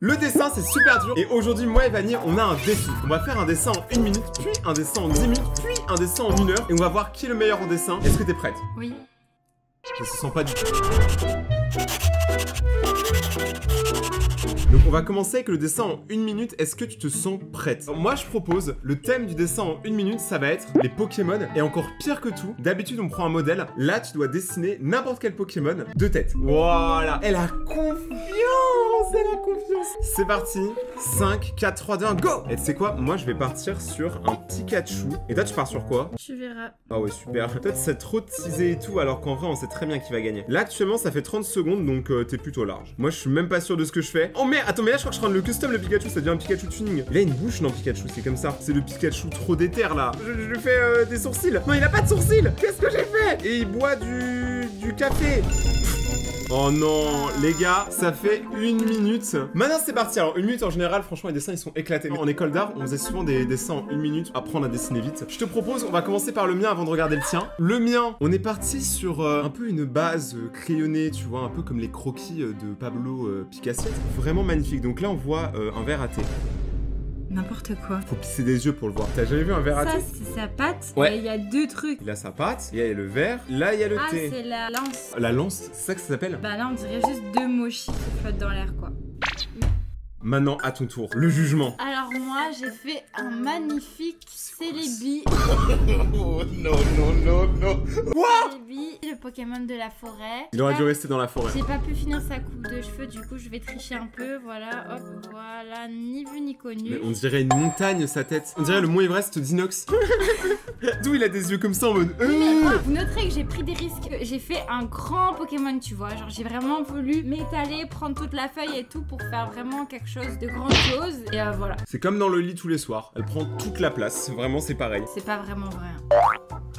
Le dessin c'est super dur et aujourd'hui moi et Vanille on a un défi. On va faire un dessin en une minute, puis un dessin en 10 minutes, puis un dessin en une heure et on va voir qui est le meilleur en dessin. Est-ce que t'es prête? Oui. Je se sens pas du tout. Donc on va commencer avec le dessin en une minute. Est-ce que tu te sens prête? Alors, Moi je propose le thème du dessin en une minute, ça va être les Pokémon. Et encore pire que tout, d'habitude on prend un modèle. Là tu dois dessiner n'importe quel Pokémon de tête. Voilà. Elle a confiance, elle a confiance. C'est parti. 5, 4, 3, 2, 1, go Et tu sais quoi? Moi je vais partir sur un Pikachu. Et toi tu pars sur quoi? Tu verras. ah ouais, super. Peut-être c'est trop teasé et tout, alors qu'en vrai, on sait très bien qui va gagner. Là, actuellement, ça fait 30 secondes, donc euh, t'es plutôt large. Moi, je suis même pas sûr de ce que je fais. Oh, mais attends, mais là, je crois que je suis en train de le custom, le Pikachu. Ça devient un Pikachu tuning. Il a une bouche, non, Pikachu, c'est comme ça. C'est le Pikachu trop déter, là. Je, je lui fais euh, des sourcils. Non, il a pas de sourcils. Qu'est-ce que j'ai fait? Et il boit du, du café. Oh non, les gars, ça fait une minute. Maintenant, c'est parti. Alors, une minute en général, franchement, les dessins ils sont éclatés. En école d'art, on faisait souvent des dessins en une minute. Après, on a dessiné vite. Je te propose, on va commencer par le mien avant de regarder le tien. Le mien, on est parti sur euh, un peu une base euh, crayonnée, tu vois, un peu comme les croquis euh, de Pablo Picasso. Vraiment magnifique. Donc là, on voit un verre à thé. N'importe quoi. Faut pisser des yeux pour le voir. T'as jamais vu un verre à Ça, thé c'est sa patte. Ouais. Et il y a deux trucs. Il a sa pâte, il y a le verre, là, il y a le Ah, thé. c'est la lance. La lance, c'est ça que ça s'appelle Bah là, on dirait juste deux mochis qui flottent dans l'air, quoi. Maintenant, à ton tour, le jugement. Alors moi, j'ai fait un magnifique Celebi. Oh non, non, non, non. Celebi, le Pokémon de la forêt. Il aurait dû rester dans la forêt. J'ai pas pu finir sa coupe de cheveux, du coup je vais tricher un peu, voilà, hop, voilà, ni vu ni connu. Mais on dirait une montagne, sa tête. On dirait le mont Everest d'Inox. D'où il a des yeux comme ça en mode. Mais Euh. moi, vous noterez que j'ai pris des risques. J'ai fait un grand Pokémon, tu vois. Genre, j'ai vraiment voulu m'étaler, prendre toute la feuille et tout pour faire vraiment quelque chose de grandiose. Et euh, voilà. C'est comme dans le lit tous les soirs. Elle prend toute la place. Vraiment, c'est pareil. C'est pas vraiment vrai.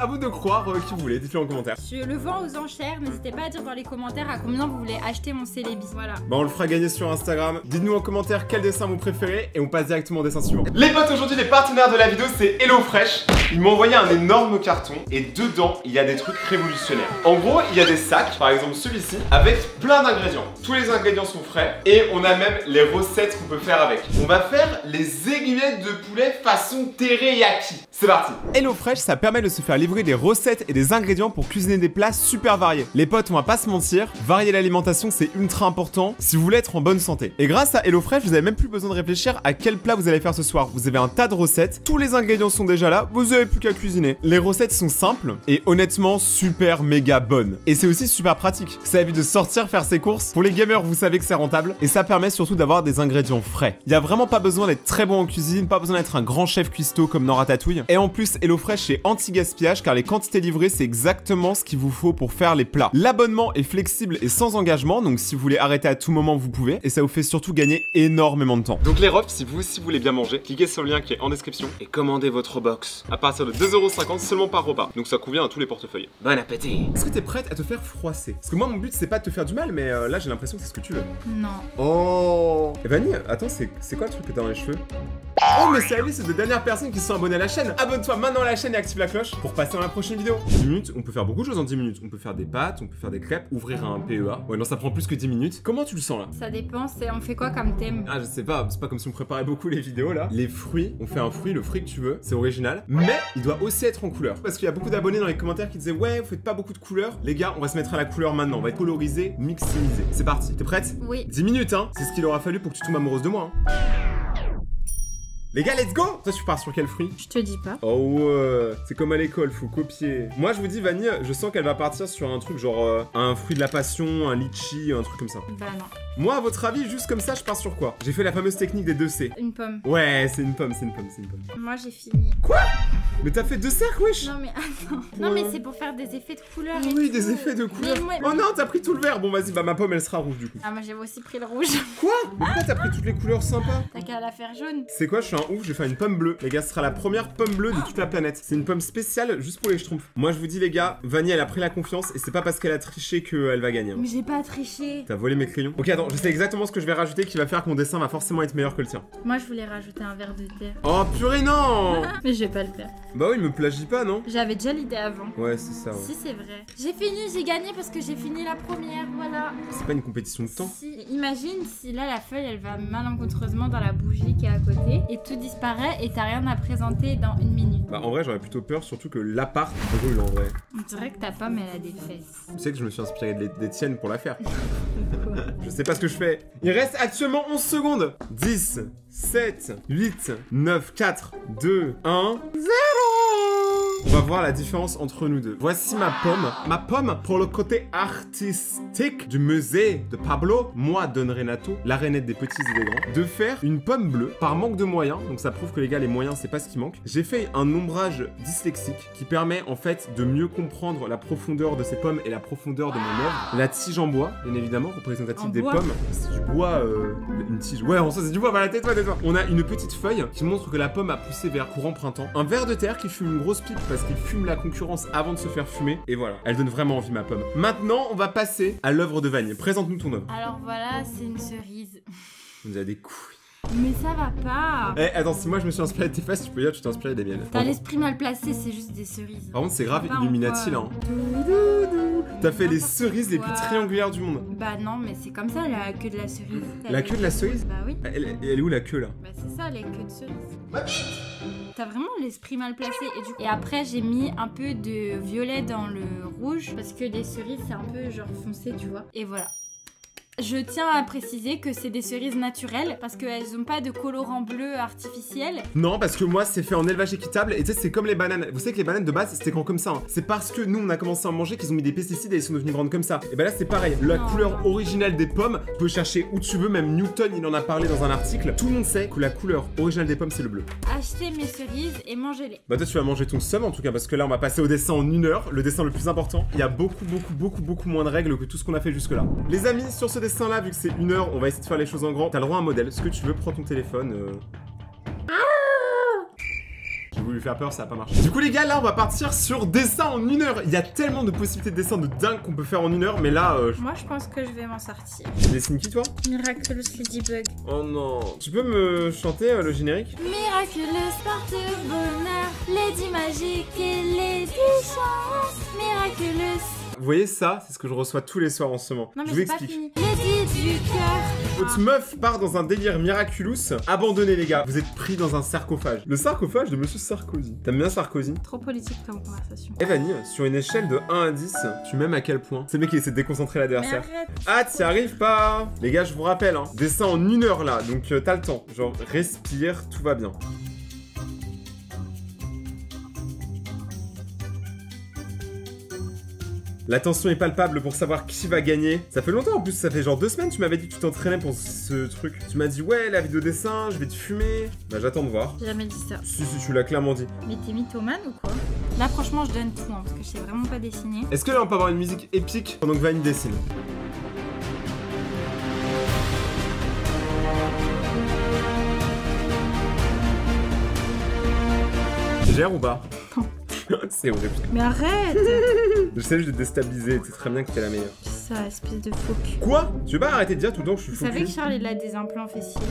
À vous de croire euh, qui vous voulez. Dites-le en commentaire. Je le vends aux enchères. N'hésitez pas à dire dans les commentaires à combien vous voulez acheter mon Célébi. Voilà. Bah on le fera gagner sur Instagram. Dites-nous en commentaire quel dessin vous préférez et on passe directement au dessin suivant. Les potes, aujourd'hui les partenaires de la vidéo c'est HelloFresh. Ils m'ont envoyé un énorme carton et dedans il y a des trucs révolutionnaires. En gros, il y a des sacs, par exemple celui-ci, avec plein d'ingrédients. Tous les ingrédients sont frais et on a même les recettes qu'on peut faire avec. On va faire les aiguillettes de poulet façon teriyaki. C'est parti. HelloFresh, ça permet de se faire livrer des recettes et des ingrédients pour cuisiner des plats super variés. Les potes, on va pas se mentir, varier l'alimentation c'est ultra important si vous voulez être en bonne santé. Et grâce à HelloFresh, vous avez même plus besoin de réfléchir à quel plat vous allez faire ce soir. Vous avez un tas de recettes, tous les ingrédients sont déjà là, vous avez plus qu'à cuisiner. Les recettes sont simples et honnêtement super méga bonnes. Et c'est aussi super pratique. Ça évite de sortir faire ses courses. Pour les gamers, vous savez que c'est rentable et ça permet surtout d'avoir des ingrédients frais. Il y a vraiment pas besoin d'être très bon en cuisine, pas besoin d'être un grand chef cuistot comme dans Ratatouille. Et en plus, HelloFresh est anti-gaspillage car les quantités livrées, c'est exactement ce qu'il vous faut pour faire les plats. L'abonnement est flexible et sans engagement, donc si vous voulez arrêter à tout moment, vous pouvez. Et ça vous fait surtout gagner énormément de temps. Donc les refs, si vous aussi voulez bien manger, cliquez sur le lien qui est en description et commandez votre box à partir de 2,50€ seulement par repas. Donc ça convient à tous les portefeuilles. Bon appétit Est-ce que t'es prête à te faire froisser? Parce que moi, mon but, c'est pas de te faire du mal, mais euh, là, j'ai l'impression que c'est ce que tu veux. Non. Oh Et Vanille, attends, c'est c'est quoi le truc que t'as dans les cheveux? Oh mais c'est Alice, c'est de dernières personnes qui se sont abonnées à la chaîne Abonne-toi maintenant à la chaîne et active la cloche pour passer dans la prochaine vidéo 10 minutes, on peut faire beaucoup de choses en 10 minutes. On peut faire des pâtes, on peut faire des crêpes, ouvrir un PEA. Ouais non, ça prend plus que 10 minutes. Comment tu le sens là? Ça dépend, c'est on fait quoi comme thème? Ah je sais pas, c'est pas comme si on préparait beaucoup les vidéos là. Les fruits, on fait un fruit, le fruit que tu veux, c'est original, mais il doit aussi être en couleur. Parce qu'il y a beaucoup d'abonnés dans les commentaires qui disaient ouais, vous faites pas beaucoup de couleurs. Les gars, on va se mettre à la couleur maintenant, on va être colorisé, mixémisé. C'est parti, t'es prête? Oui. 10 minutes hein, c'est ce qu'il aura fallu pour que tu tombes amoureuse de moi. Hein. Les gars, let's go Toi, tu pars sur quel fruit Je te dis pas. Oh ouais, c'est comme à l'école, faut copier. Moi, je vous dis, Vanille, je sens qu'elle va partir sur un truc genre euh, un fruit de la passion, un litchi, un truc comme ça. Bah non. Moi, à votre avis, juste comme ça, je pars sur quoi? J'ai fait la fameuse technique des deux C. Une pomme. Ouais, c'est une pomme, c'est une pomme, c'est une pomme. Moi j'ai fini. Mais t'as fait deux cercles, wesh Non mais attends. Non mais c'est pour faire des effets de couleur. Ah oui, tout. des effets de couleur. Moi- Oh non, t'as pris tout le vert. Bon, vas-y, bah ma pomme, elle sera rouge du coup. Ah moi j'ai aussi pris le rouge. Quoi? Mais pourquoi t'as pris toutes les couleurs sympas? T'as qu'à la faire jaune. C'est quoi, je suis un ouf, je vais faire une pomme bleue. Les gars, ce sera la première pomme bleue de toute la planète. C'est une pomme spéciale juste pour les schtroumpfs. Moi, je vous dis, les gars, Vanille, elle a pris la confiance et c'est pas parce qu'elle a triché qu'elle va gagner. hein. Mais j'ai pas triché. T'as volé mes crayons. Ok, attends, je sais exactement ce que je vais rajouter qui va faire que mon dessin va forcément être meilleur que le tien. Moi je voulais rajouter un verre de terre. Oh purée, non Mais je vais pas le faire. Bah oui, me plagie pas, non J'avais déjà l'idée avant. Ouais, c'est ça, ouais. Si, c'est vrai. J'ai fini, j'ai gagné parce que j'ai fini la première, voilà. C'est pas une compétition de temps. Si, imagine si là la feuille elle va malencontreusement dans la bougie qui est à côté et tout disparaît et t'as rien à présenter dans une minute. Bah en vrai, j'aurais plutôt peur, surtout que l'appart brûle en vrai. On dirait que ta pomme elle a des fesses. Tu sais que je me suis inspiré de- des tiennes pour la faire. Je sais pas ce que je fais. Il reste actuellement 11 secondes. 10, 7, 8, 9, 4, 2, 1, 0 On va voir la différence entre nous deux. Voici ma pomme. Ma pomme, pour le côté artistique du musée de Pablo, moi, Don Renato, la rainette des petits et des grands, de faire une pomme bleue par manque de moyens. Donc ça prouve que les gars, les moyens, c'est pas ce qui manque. J'ai fait un ombrage dyslexique qui permet en fait de mieux comprendre la profondeur de ces pommes et la profondeur de mon œuvre. La tige en bois, bien évidemment, représentative En des bois pommes. C'est du bois, euh, une tige. Ouais, en soi, c'est du bois. Voilà, tais-toi, tais-toi. On a une petite feuille qui montre que la pomme a poussé vers courant printemps. Un ver de terre qui fume une grosse pipe parce qu'il fume la concurrence avant de se faire fumer. Et voilà, elle donne vraiment envie, ma pomme. Maintenant, on va passer à l'œuvre de Vanille. Présente-nous ton œuvre. Alors voilà, c'est une cerise. On a des couilles. Mais ça va pas. Eh, attends, si moi je me suis inspiré de tes faces, tu peux dire que tu t'es inspiré des miennes. T'as l'esprit mal placé, c'est juste des cerises. Par contre, c'est grave Illuminati là. hein. T'as fait les cerises les plus triangulaires du monde. Bah non, mais c'est comme ça la queue de la cerise. La queue de la cerise Bah oui. elle, est où la queue là? Bah c'est ça les queues de cerise. T'as vraiment l'esprit mal placé et du coup... Et après j'ai mis un peu de violet dans le rouge parce que les cerises c'est un peu genre foncé tu vois. Et voilà. Je tiens à préciser que c'est des cerises naturelles parce qu'elles ont pas de colorant bleu artificiel. Non, parce que moi c'est fait en élevage équitable et tu sais, c'est comme les bananes. Vous savez que les bananes de base c'était grand comme ça. hein. C'est parce que nous on a commencé à en manger qu'ils ont mis des pesticides et elles sont devenues grandes comme ça. Et bah là c'est pareil. La Non. couleur originale des pommes, tu peux chercher où tu veux, même Newton il en a parlé dans un article. Tout le monde sait que la couleur originale des pommes c'est le bleu. Achetez mes cerises et mangez-les. Bah toi tu vas manger ton somme en tout cas parce que là on va passer au dessin en une heure, le dessin le plus important. Il y a beaucoup beaucoup beaucoup beaucoup moins de règles que tout ce qu'on a fait jusque là. Les amis, sur ce dessin là, vu que c'est une heure, on va essayer de faire les choses en grand. T'as le droit à un modèle, ce que tu veux, prends ton téléphone. euh. J'ai voulu faire peur, ça a pas marché. Du coup les gars, là on va partir sur dessin en une heure. Il y a tellement de possibilités de dessin de dingue qu'on peut faire en une heure, mais là, euh, Moi je pense que je vais m'en sortir. tu dessines qui toi? Miraculous Ladybug. Oh non. Tu peux me chanter euh, le générique? Miraculous porte bonheur, Lady magique et Lady chance. Miraculous. Vous voyez ça, c'est ce que je reçois tous les soirs en ce moment. Non mais je vous pas explique. fini. Lady du cœur. Votre meuf part dans un délire miraculous. Abandonnez les gars, vous êtes pris dans un sarcophage. Le sarcophage de Monsieur Sarkozy. T'aimes bien Sarkozy? Trop politique comme conversation. Evanie, sur une échelle de 1 à 10, tu m'aimes à quel point? C'est le mec qui essaie de déconcentrer l'adversaire. arrête. Ah, t'y arrives pas Les gars, je vous rappelle, hein, dessin en une heure là, donc euh, t'as le temps. Genre, respire, tout va bien. La tension est palpable pour savoir qui va gagner. Ça fait longtemps en plus, ça fait genre deux semaines tu m'avais dit que tu t'entraînais pour ce truc. Tu m'as dit ouais la vidéo dessin, je vais te fumer. Bah j'attends de voir. J'ai jamais dit ça. Si si tu l'as clairement dit. Mais t'es mythomane ou quoi? Là franchement je donne tout hein, parce que je sais vraiment pas dessiner. Est-ce que là on peut avoir une musique épique pendant que Vanny dessine? Gère ou pas? Non. C'est horrible. Mais arrête Je sais, je l'ai déstabilisé, tu sais très bien que t'es la meilleure. Ça, espèce de faux cul. Quoi? Tu veux pas arrêter de dire tout le temps que je suis Vous fou savez que Charles il a des implants fessiers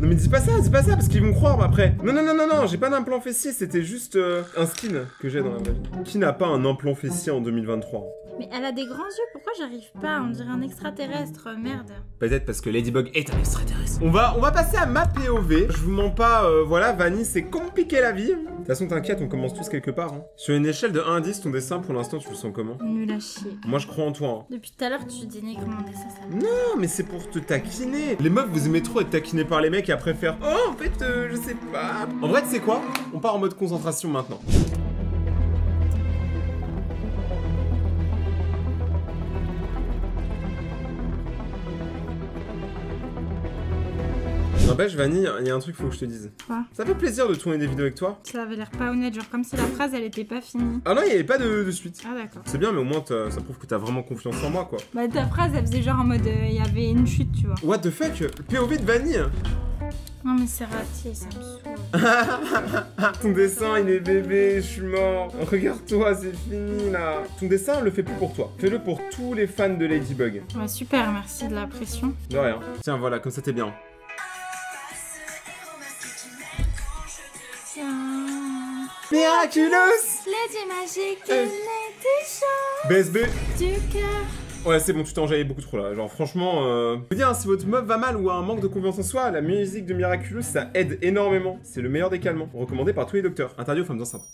Non mais dis pas ça, dis pas ça, parce qu'ils vont croire après. Non, non, non, non, non, j'ai pas d'implant fessier, c'était juste euh, un skin que j'ai dans la vraie vie. Qui n'a pas un implant fessier en 2023 Mais elle a des grands yeux, pourquoi j'arrive pas On dirait un extraterrestre, merde. Peut-être parce que Ladybug est un extraterrestre. On va, on va passer à ma POV. Je vous mens pas, euh, voilà, Vanny, c'est compliqué la vie. De toute façon, t'inquiète, on commence tous quelque part. hein. Sur une échelle de 1 à 10, ton dessin, pour l'instant, tu le sens comment Nul à chier. Moi, je crois en toi. hein. Depuis tout à l'heure tu dénigres mon dessin, ça me- Non, mais c'est pour te taquiner. Les meufs, vous aimez trop être taquinés par les mecs et après faire Oh, en fait, euh, je sais pas. En vrai, tu sais quoi? On part en mode concentration maintenant. N'empêche, Vanny, il y a un truc, faut que je te dise. Quoi Ça fait plaisir de tourner des vidéos avec toi. Ça avait l'air pas honnête, genre comme si la phrase elle était pas finie. Ah non, il n'y avait pas de, de suite. Ah d'accord. C'est bien, mais au moins, ça prouve que t'as vraiment confiance en moi, quoi. Bah ta phrase elle faisait genre en mode euh, il y avait une chute, tu vois. What the fuck? POV de Vanny Non mais c'est raté, ça me saoule. Ton dessin, il est bébé, je suis mort. Regarde-toi, c'est fini là. Ton dessin, on le fait plus pour toi. Fais-le pour tous les fans de Ladybug. Ouais, super, merci de la pression. De rien. Tiens, voilà, comme ça t'es bien. Miraculous Lady magique, Euh. Lady BSB du cœur. Ouais, c'est bon, tu t'es enjaillé beaucoup trop là. Genre, franchement, euh... je veux dire, si votre meuf va mal ou a un manque de confiance en soi, la musique de Miraculous, ça aide énormément. C'est le meilleur des calmants. Recommandé par tous les docteurs. Interdit aux femmes enceintes.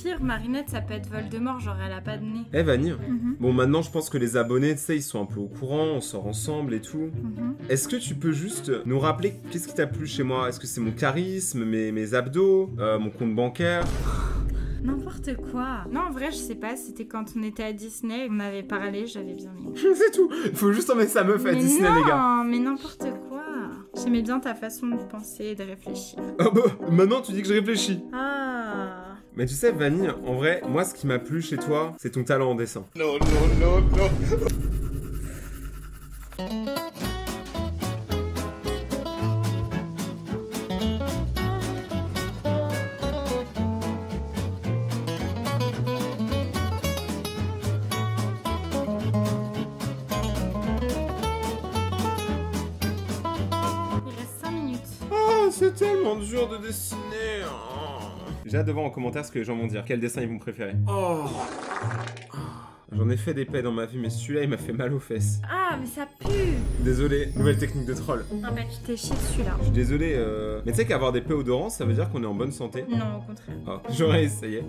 Pire, Marinette, ça peut être Voldemort, genre elle a pas de nez. Eh, Vanille. Mhm, Bon, maintenant, je pense que les abonnés, tu sais, ils sont un peu au courant, on sort ensemble et tout. mhm. Est-ce que tu peux juste nous rappeler qu'est-ce qui t'a plu chez moi? Est-ce que c'est mon charisme, mes, mes abdos, euh, mon compte bancaire? N'importe quoi. Non, en vrai, je sais pas, c'était quand on était à Disney, on avait parlé, j'avais bien aimé. C'est tout Faut juste emmener sa meuf à mais Disney, non, les gars. mais n'importe quoi. J'aimais bien ta façon de penser et de réfléchir. Ah bah, maintenant tu dis que je réfléchis. Ah. Mais tu sais, Vanille, en vrai, moi, ce qui m'a plu chez toi, c'est ton talent en dessin. No, no, no, no. Il reste 5 minutes. Oh, c'est tellement dur de dessiner. Oh. J'ai hâte de voir en commentaire ce que les gens vont dire. Quel dessin ils vont préférer. Oh. J'en ai fait des paix dans ma vie, mais celui-là, il m'a fait mal aux fesses. Ah, mais ça pue Désolé, nouvelle technique de troll. Ah bah tu t'es chié dessus là. Je suis désolé, euh... mais tu sais qu'avoir des paix odorants, ça veut dire qu'on est en bonne santé. Non, au contraire. Ah, j'aurais essayé.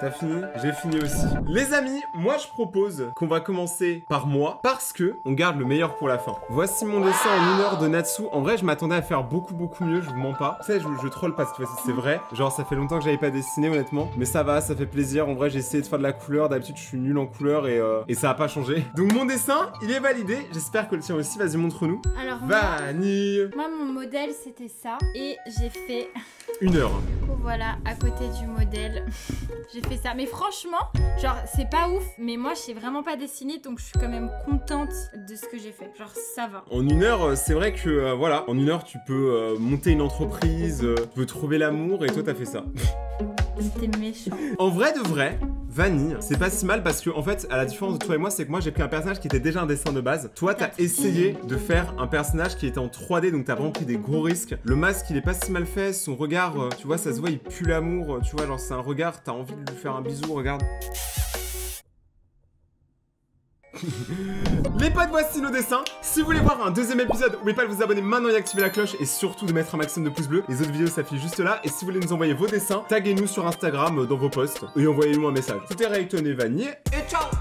T'as fini J'ai fini aussi. Les amis, moi je propose qu'on va commencer par moi parce que on garde le meilleur pour la fin. Voici mon dessin en une heure de Natsu. En vrai, je m'attendais à faire beaucoup beaucoup mieux, je vous mens pas. Tu sais, je, je troll parce que c'est vrai. Genre, ça fait longtemps que j'avais pas dessiné honnêtement, mais ça va, ça fait plaisir. En vrai, j'ai essayé de faire de la couleur. D'habitude, je suis nul en couleur et, euh, et ça a pas changé. Donc mon dessin, il est validé. J'espère que le tien aussi. Vas-y, montre-nous. Alors Vanille. moi, mon modèle c'était ça. Et j'ai fait, Une heure. du coup, voilà, à côté du modèle, j'ai fait ça. Mais franchement, genre, c'est pas ouf. Mais moi, je sais vraiment pas dessiner, donc je suis quand même contente de ce que j'ai fait. Genre, ça va. En une heure, euh, c'est vrai que euh, voilà, en une heure, tu peux euh, monter une entreprise, euh, tu peux trouver l'amour, et toi, t'as fait ça. C'était méchant. En vrai de vrai, Vanille, c'est pas si mal parce que en fait, à la différence de toi et moi, c'est que moi j'ai pris un personnage qui était déjà un dessin de base. Toi, t'as essayé de faire un personnage qui était en 3D, donc t'as vraiment pris des gros risques. Le masque, il est pas si mal fait, son regard, euh, tu vois, ça se voit, il pue l'amour, euh, tu vois, genre c'est un regard, t'as envie de lui faire un bisou, regarde. Les potes, voici nos dessins. Si vous voulez voir un deuxième épisode, n'oubliez pas de vous abonner maintenant et d'activer la cloche et surtout de mettre un maximum de pouces bleus. Les autres vidéos s'affichent juste là. Et si vous voulez nous envoyer vos dessins, taguez-nous sur Instagram euh, dans vos posts et envoyez-nous un message. C'était Rayton et Vanille et ciao